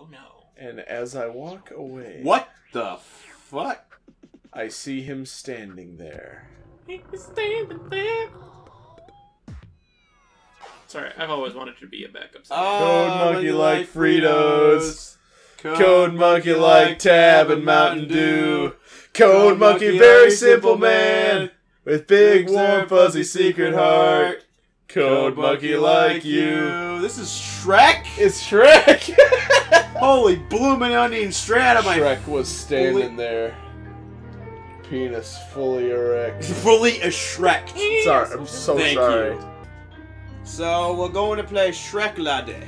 Oh no. And as I walk away, What the fuck? I see him standing there. He's standing there. Sorry, I've always wanted to be a backup singer. Ah, Code Oh, monkey you like Fritos. Code monkey like Tab and Mountain Dew. Code monkey very simple man with big warm fuzzy secret heart. Code monkey like you. This is Shrek. It's Shrek. Holy bloomin' onion out my Shrek was standing there, penis fully erect. fully a Shrek. Sorry, I'm so Thank sorry. you. So we're going to play Shrek Lade.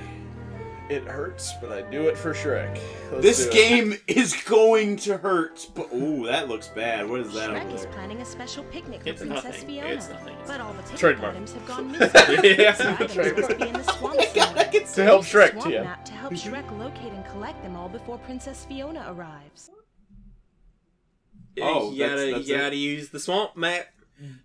It hurts, but I do it for Shrek. Let's This game is going to hurt. But oh, that looks bad. What is that Shrek over is planning a special picnic for It's Princess nothing. Fiona. It's nothing. But all the picnic Trademark. items have gone missing. Yeah. So Trademark. must be in I can To help Shrek, swamp Tia. map to help mm-hmm. Shrek locate and collect them all before Princess Fiona arrives. Oh, you gotta that's you gotta use the swamp map.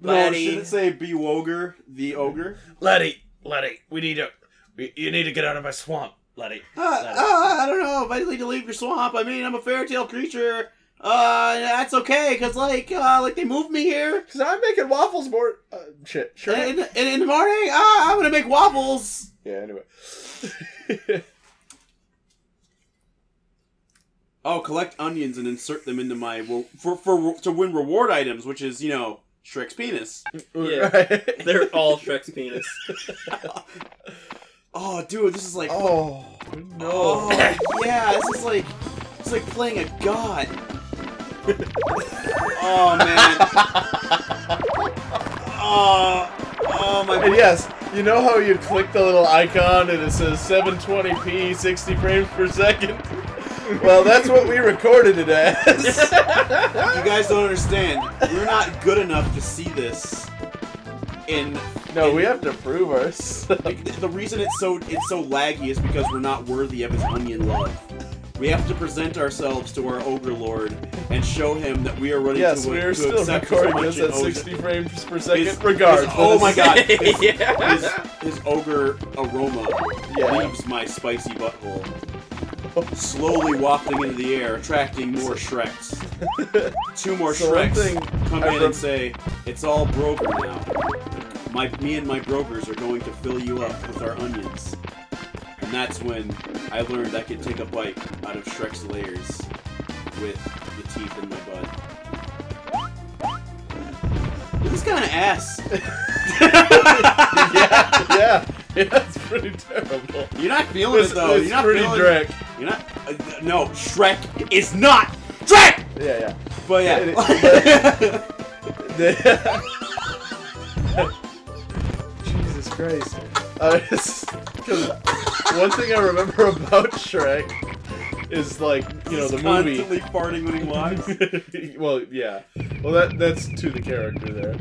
No, should it say Bewoger, the ogre? Laddie, Laddie, we need to. we- You need to get out of my swamp, Laddie. Uh, uh, I don't know. If I need to leave your swamp, I mean, I'm a fairy tale creature. Uh, that's okay, cause like, uh, like they moved me here. Cause I'm making waffles more. Uh, shit, And Shrek. in, and in the morning, ah, I'm gonna make waffles. Yeah. Anyway. Oh, collect onions and insert them into my well, for for to win reward items, which is you know Shrek's penis. Yeah. Right. They're all Shrek's penis. Oh, dude, this is like Oh no. Oh, yeah, this is like it's like playing a god. oh man. Oh, oh my. God. And yes, you know how you click the little icon and it says 720p, 60 frames per second? Well, that's what we recorded it as. You guys don't understand. We're not good enough to see this. In no, we have to prove ourselves. like, the, reason it's so it's so laggy is because we're not worthy of his onion love. We have to present ourselves to our ogre lord and show him that we are ready Yes, to, we to are still recording this at 60 frames per second, his- regardless. his- oh my god, his, Yeah. his, his ogre aroma Yeah. leaves my spicy butthole. Slowly wafting into the air, attracting more Shreks. Two more So Shreks come in and say, "It's all broker now. My, me and my brokers are going to fill you up with our onions." And that's when I learned I could take a bite out of Shrek's layers with the teeth in my butt. This kind of ass. yeah, yeah, yeah, it's pretty terrible. You're not feeling It's, it though. it's You're not pretty feeling. dreck. You're not. Uh, no, Shrek is not Shrek. Yeah, yeah. But yeah. Jesus Christ. Uh, one thing I remember about Shrek is like, you know, the movie. constantly farting when he walks. well, yeah. Well, that that's to the character there.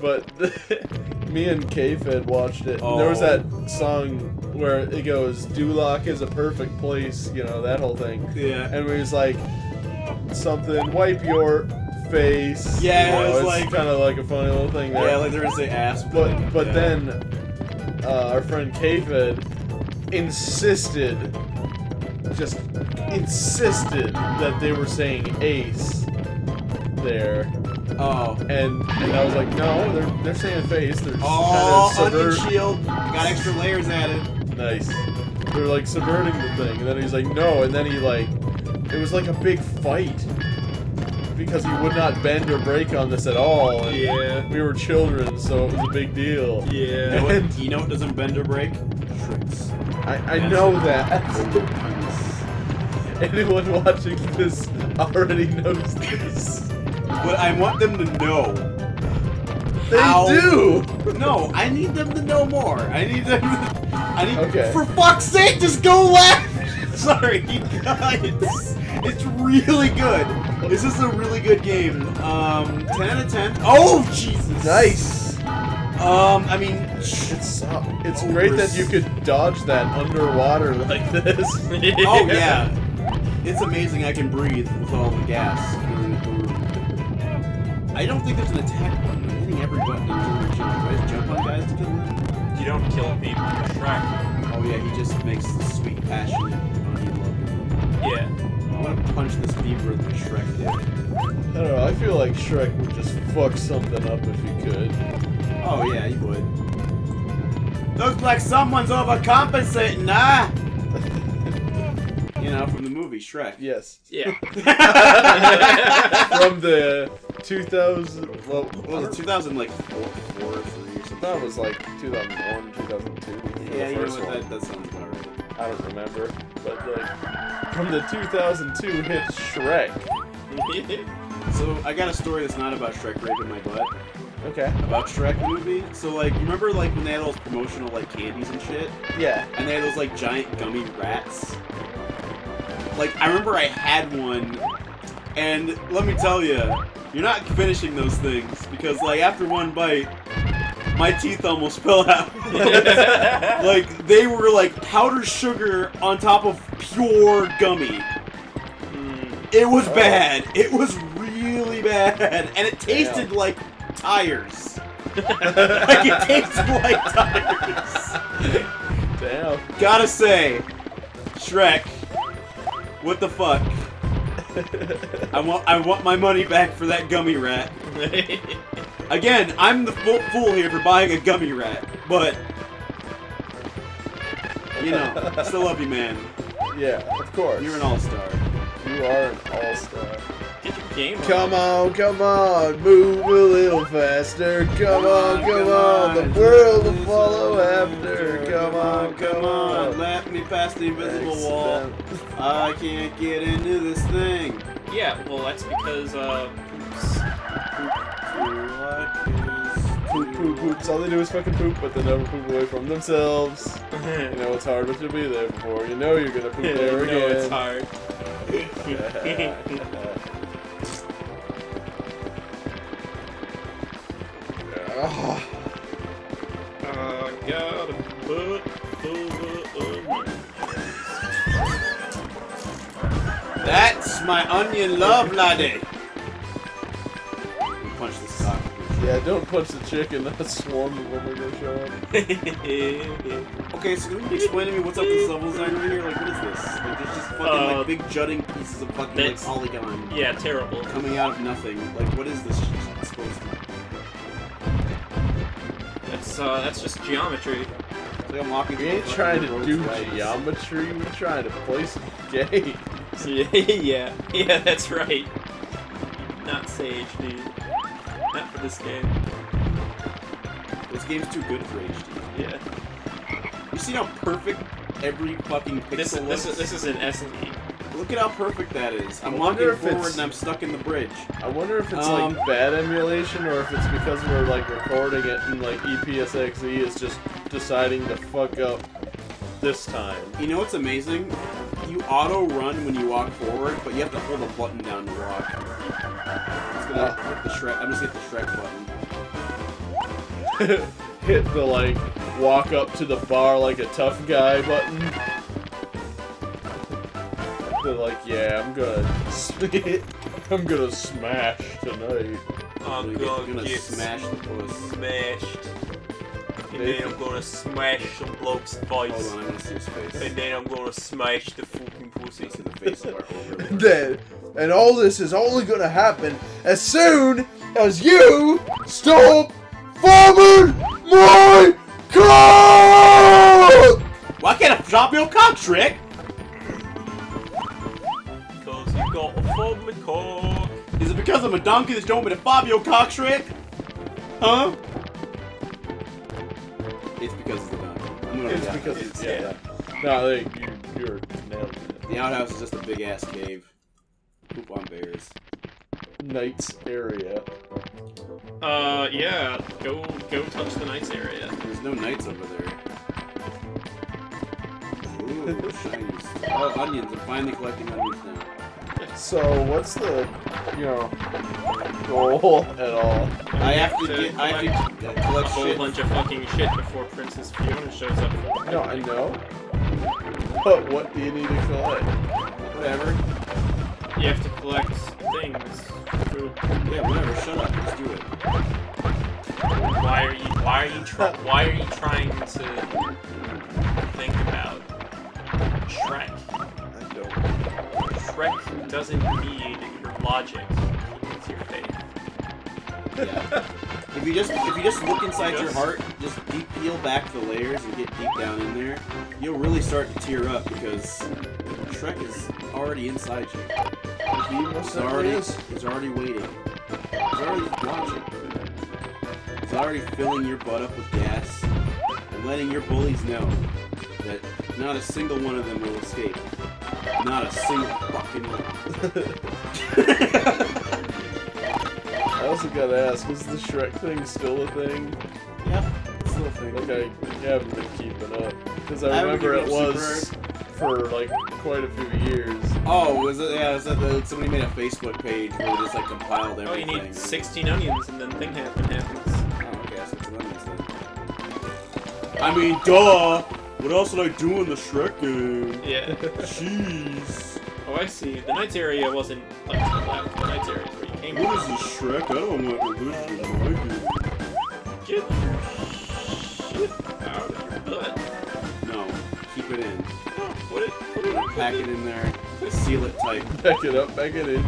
But me and K-Fed watched it. and There was Oh. that song where it goes, Duloc is a perfect place, you know, that whole thing. Yeah. And we was like, something, wipe your face. Yeah, you it was it's like- kind of like a funny little thing there. Yeah, like they're gonna say ass. But but yeah. then uh, our friend Kfed insisted, just insisted that they were saying ace there, Oh. and, and I was like, no, they're they're saying face. They're Oh, kind of onion shield. Got extra layers added. nice. They're like subverting the thing, and then he's like, no, and then he like, it was like a big fight because he would not bend or break on this at all. And Yeah. We were children, so it was a big deal. You know, Yeah. what, And- you know what doesn't bend or break? Shreks. I, I know that. Anyone watching this already knows this. But I want them to know. They Ow. do! No, I need them to know more. I need them. I need. Okay. For fuck's sake, just go left. Sorry, it's it's really good. This is a really good game. Um, ten out of ten. Oh Jesus! Nice! Um, I mean, It's uh, it's great that you could dodge that underwater like this. oh yeah, it's amazing. I can breathe with all the gas. I don't think there's an attack button. I'm hitting every button until we jump. Do I jump on guys to kill them? You don't kill people. You're Shrek. Oh yeah, he just makes the sweet, passionate onion love. Punch this beaver that Shrek did. I don't know. I feel like Shrek would just fuck something up if he could. Oh yeah, he would. Looks like someone's overcompensating, nah. you know, from the movie Shrek. Yes. Yeah. From the 2000. Well, What was it 2000 like four, four or three or something? That was like 2001, 2002. yeah, you know what? That, that sounds about right. I don't remember, but like from the 2002 hit Shrek. So I got a story that's not about Shrek raping my butt. Okay. About Shrek movie. So like, remember like when they had all those promotional like candies and shit, Yeah. and they had those like giant gummy rats. Like I remember I had one, and let me tell you, you're not finishing those things because like after one bite, my teeth almost fell out. like they were like powdered sugar on top of pure gummy. Mm, It was Oh. bad. It was really bad, and it tasted Damn. like tires. like it tasted like tires. Damn. Gotta say, Shrek, what the fuck? I want I want my money back for that gummy rat. Again, I'm the fool, fool here for buying a gummy rat, but you know, I still love you, man. yeah, of course. You're an all-star. You are an all-star. Get your game on. Come on, come on, move a little faster. Come on, come on, the world will follow after. Come on, come on. Let me past the invisible wall. I can't get into this thing. Yeah, well, that's because, uh, poops. All they do is fucking poop, but they never poop away from themselves. You know it's hard but you'll be there before. You know you're gonna poop you there know it's hard. I got a butt full of That's my onion love laddie. Yeah, don't punch the chicken. That swarm of them are gonna show up. Okay, so can you explain to me what's up with this level design right here? Like, what is this? Like, there's just fucking Uh, like big jutting pieces of fucking like polygon yeah, terrible. coming out of nothing. Like, what is this supposed to? be? That's, uh, that's just geometry. It's like I'm walking. We through ain't a trying to do road's geometry. We're trying to play some games. yeah, yeah, yeah, that's right. Not Sage, dude. Not for this game. This game's too good for HD. Yeah. You see how perfect every fucking pixel This, looks? this, is, this is an SD. Look at how perfect that is. I'm walking forward and I'm stuck in the bridge. I wonder if it's Um, like bad emulation or if it's because we're like recording it and like EPSXE is just deciding to fuck up this time. You know what's amazing? You auto run when you walk forward, but you have to hold a button down to walk. It's gonna Oh. hit the Shrek. I'm just gonna hit the Shrek button. Hit the like walk up to the bar like a tough guy button. They're like, yeah, I'm gonna, I'm gonna smash tonight. I'm You're gonna, gonna get smash the puss. smashed. And then I'm gonna smash some bloke's Hold on, I'm gonna see his face. And then I'm gonna smash the fucking pussy. I see the face of our overlord. Then, and all this is only gonna happen as soon as you stop farming my cock! Why can't I drop your cock, Shrek? Cause you got a fumbly cock. Is it because I'm a donkey that's you want me to fob your cock, Shrek? Huh? Donkey. It's yeah, because it's- it's, yeah. No, I you, you're nailing it. The outhouse is just a big ass cave. Poop on bears. Knight's area. Uh, yeah. Go, go touch the nice area. There's no knights over there. Ooh, shinies. Oh, onions. I'm finally collecting onions now. So, what's the, you know, goal at all? I have to to get. I have to A whole shit. bunch of fucking shit before Princess Fiona shows up. No, I know. But what do you need to collect? Whatever. You have to collect things. Food. Yeah, whatever. Shut up. Let's do it. Why are you? Why are you? Why are you trying to think about Shrek doesn't need your logic. He needs your faith. Yeah. If you just if you just look inside your heart, just deep peel back the layers and get deep down in there, you'll really start to tear up because Shrek is already inside you. He's already he's already waiting. He's already watching. He's already filling your butt up with gas and letting your bullies know that not a single one of them will escape. Not a single fucking one. I also gotta ask, is the Shrek thing still a thing? yeah, it's still a thing. Like I haven't been keeping up because I I remember it was for like quite a few years. Oh, was it? Yeah, was that the, somebody made a Facebook page where they just like compiled everything. Oh, you everything. need 16 onions and then thing happen happens. Oh, okay, so it's lemons then. I mean, duh. What else did I do in the Shrek game? Yeah. Jeez. Oh, I see. The Knights area wasn't like to the Knights area is where you came What from. is this Shrek? I don't want religion in my game. Get your shit out of your butt. No, keep it in. No, put it, put it, Pack it in there. Seal it tight. Back it up, back it in.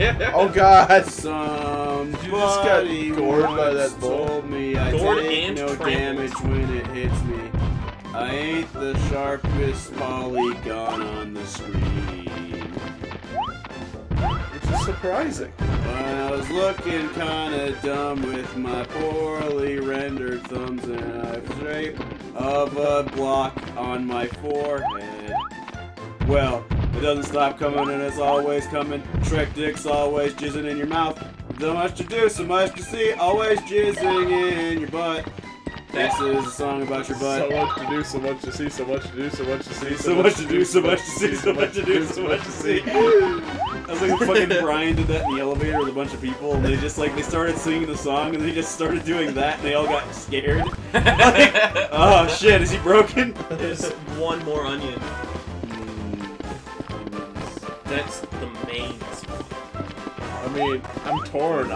yeah. Oh God! Somebody You just got gored by that told me I Gored and no trampled. damage when it hits. I ain't the sharpest polygon on the screen. Which is surprising. I was looking kinda dumb with my poorly rendered thumbs and a shape of a block on my forehead. Well, it doesn't stop coming and it's always coming. Shrek Dick's always jizzing in your mouth. So much to do, so much to see, always jizzing in your butt. This is a song about your So butt. much to do, so much to see, so much to do, so much to see, So much to do, so much to see, so much to do, so much to see. I was like, fucking Brian did that in the elevator with a bunch of people, and they just like they started singing the song, and they just started doing that, and they all got scared. Like, oh shit, is he broken? There's one more onion. That's the main spot. I mean, I'm torn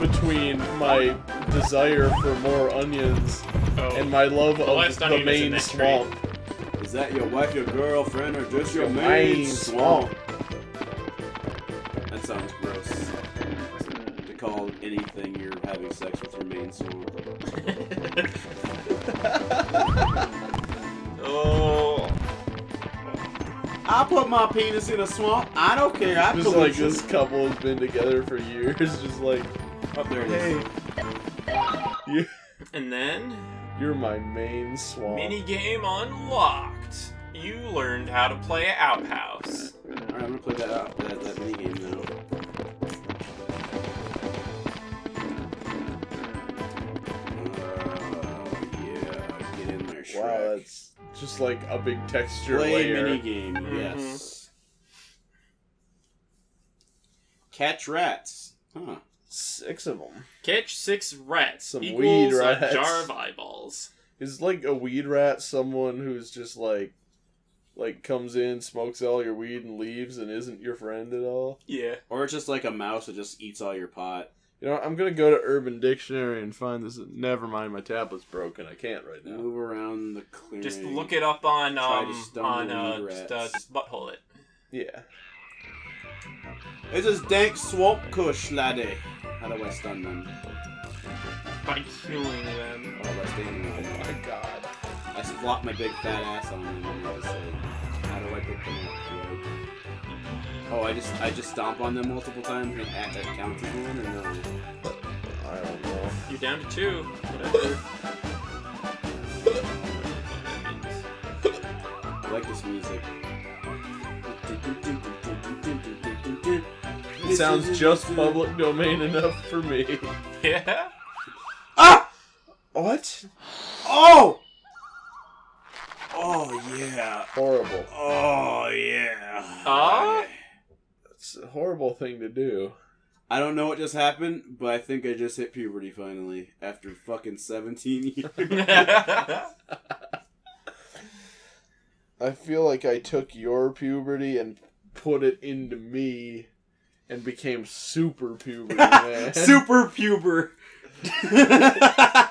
between my desire for more onions Oh. and my love The of the onion is in main that tree. swamp. Is that your wife, your girlfriend, or just your Your main main swamp? That sounds gross. To call anything you're having sex with your main swamp. oh. I put my penis in a swamp. I don't care. I Just like this couple has been together for years, just like, Oh, there it is. hey, you, And then, you're my main swamp. mini game unlocked. You learned how to play Outhouse. Alright, I'm gonna play that out. That, that mini game now. Oh, yeah. Get in there, Shrek. Wow, that's just like a big texture Play layer. mini game, Mhm. yes. Catch rats. Huh. Six of them. Catch six rats Some equals weed a rats. jar of eyeballs. Is like a weed rat someone who's just like, like comes in, smokes all your weed, and leaves, and isn't your friend at all? Yeah. Or it's just like a mouse that just eats all your pot. You know, I'm gonna go to Urban Dictionary and find this. Never mind, my tablet's broken. I can't right now. Move around the clearing. Just look it up on Try to um stun on uh weed just uh, rats. butthole it. Yeah. This is dank swamp kush, laddie. How do I stun them? By killing them. Oh, by standing Oh with them. my god. I flop my big fat ass on them and I just say, how do I pick them up? Oh, I just I just stomp on them multiple times and that, that counts as one, or no? I don't know. You're down to two. Whatever. I like this music. It sounds just public domain enough for me. Yeah. Ah! What? Oh! Oh yeah. Horrible. Oh yeah. Ah? It's a horrible thing to do. I don't know what just happened, but I think I just hit puberty finally after fucking 17 years. I feel like I took your puberty and put it into me and became super puberty, man. Super puber.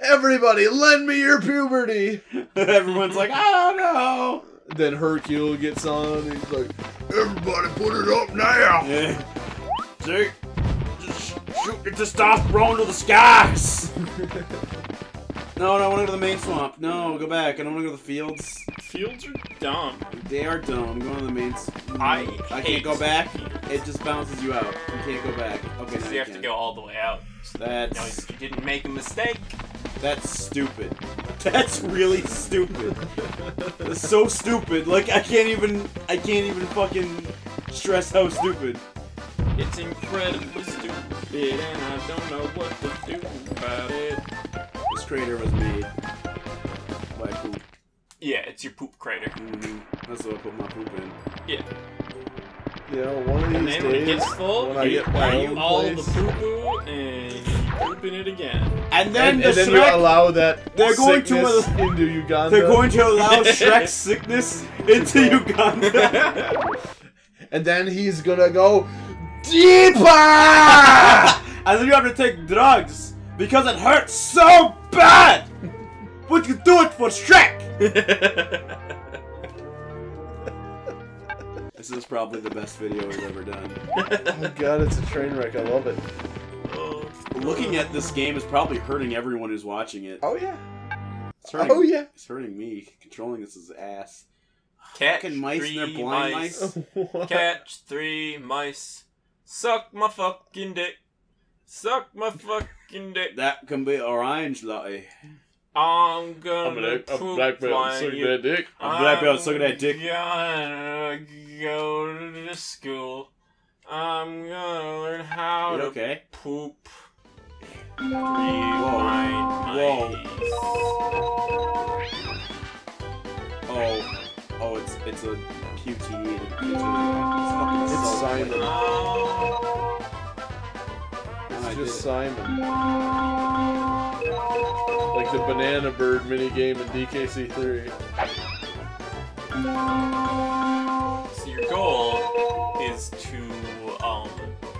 Everybody, lend me your puberty. Everyone's like, I don't know. Then Hercule gets on. He's like, "Everybody, put it up now!" Yeah. Dude, just sh- shoot your testosterone to the skies! No, no, I want to go to the main swamp. No, go back. I don't want to go to the fields. Fields are dumb. They are dumb. I'm going to the main. I I can't go back. It just bounces you out. You can't go back. Okay, So you have can. to go all the way out. That's. No, That's you didn't make a mistake. that's stupid. That's really stupid. It's so stupid. Like I can't even I can't even fucking stress how stupid. It's incredibly stupid, and I don't know what to do about it. This crater was made by poop. Yeah, it's your poop crater. hmm That's what I put my poop in. Yeah. You know, one of these And then when it days, gets full, when I you get my eat own all place, the poo poo and you poop in it again. And then and, the and then you allow that They're going to al- into Uganda. they're going to allow Shrek's sickness into Uganda. and then he's gonna go deeper. and then you have to take drugs because it hurts so bad. Would you do it for Shrek? This is probably the best video we've ever done. oh god, it's a train wreck. I love it. Oh, Looking at this game is probably hurting everyone who's watching it. Oh yeah. It's hurting, Oh yeah. It's hurting me. Controlling this is ass. Catch Fucking mice and three they're blind mice. mice. Catch three mice. Suck my fucking dick. Suck my fucking dick. That can be orange, Lottie. I'm gonna I'm gonna poop a black belt while suck you- that dick. I'm black belt, suck that dick. I'm gonna go to school. I'm gonna learn how You to okay? poop. Three Whoa. blind Whoa. mice. Oh, oh, it's it's a QTE. It's, it's, fucking It's so Simon. Funny. I It's did just. Simon. Like the banana bird minigame in DKC3. so your goal is to um,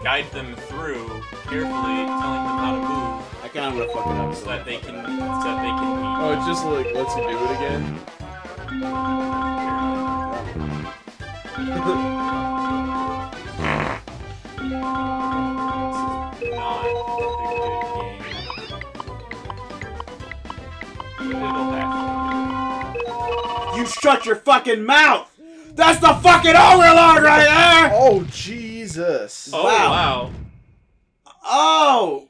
guide them through carefully, telling them how to move, I kind of want to fuck it up. so that they can, so that they can Oh, it just like lets you do it again. not But it'll You shut your fucking mouth! That's the fucking overlord right there! Oh Jesus! Oh Wow. wow! Oh!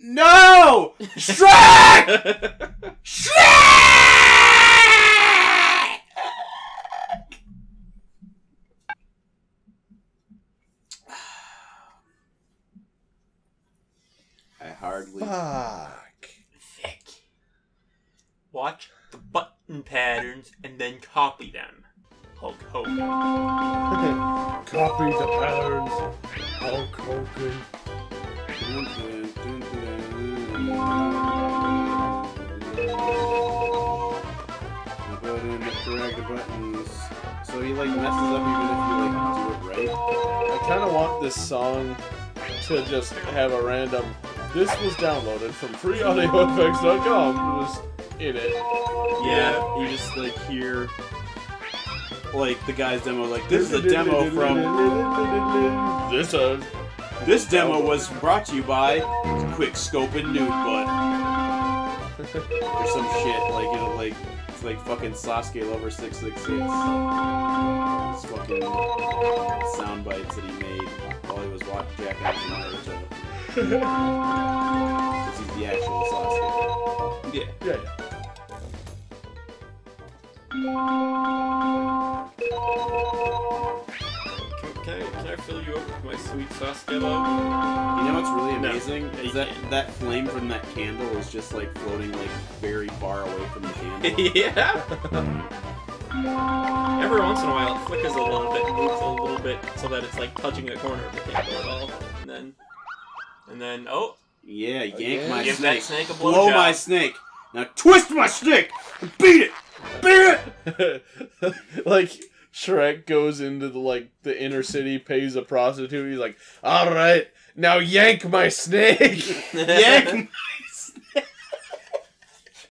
No! Shrek! Shrek! I hardly. Fuck. Watch the button patterns and then copy them. Hulk Hogan. Copy the patterns. Hulk Hogan. I put in the buttons. So he like messes up even if you like do it right. I kind of want this song to just have a random. This was downloaded from freeaudioeffects.com. It was in it. Yeah, you just like hear like the guy's demo like this is a demo from This uh, this demo was brought to you by Quick Scope and Nude Butt or some shit like you know like it's like fucking Sasuke Lover six six six. It's fucking sound bites that he made while he was watching off Naruto. Because he's the actual Sasuke. Yeah. yeah, yeah. Can, can, I, can I fill you up with my sweet Sasuke love? You know what's really amazing no, is that that flame from that candle is just like floating like very far away from the candle. yeah. Every once in a while, it flickers a little bit, moves a little bit, so that it's like touching the corner of the candle at all, and then, and then, oh, yeah, oh, yank Again? my give snake. that snake a Blow blowjob. my snake. Now twist my snake and. Beat it. like Shrek goes into the like the inner city, pays a prostitute. He's like, "All right, now yank my snake." Yank my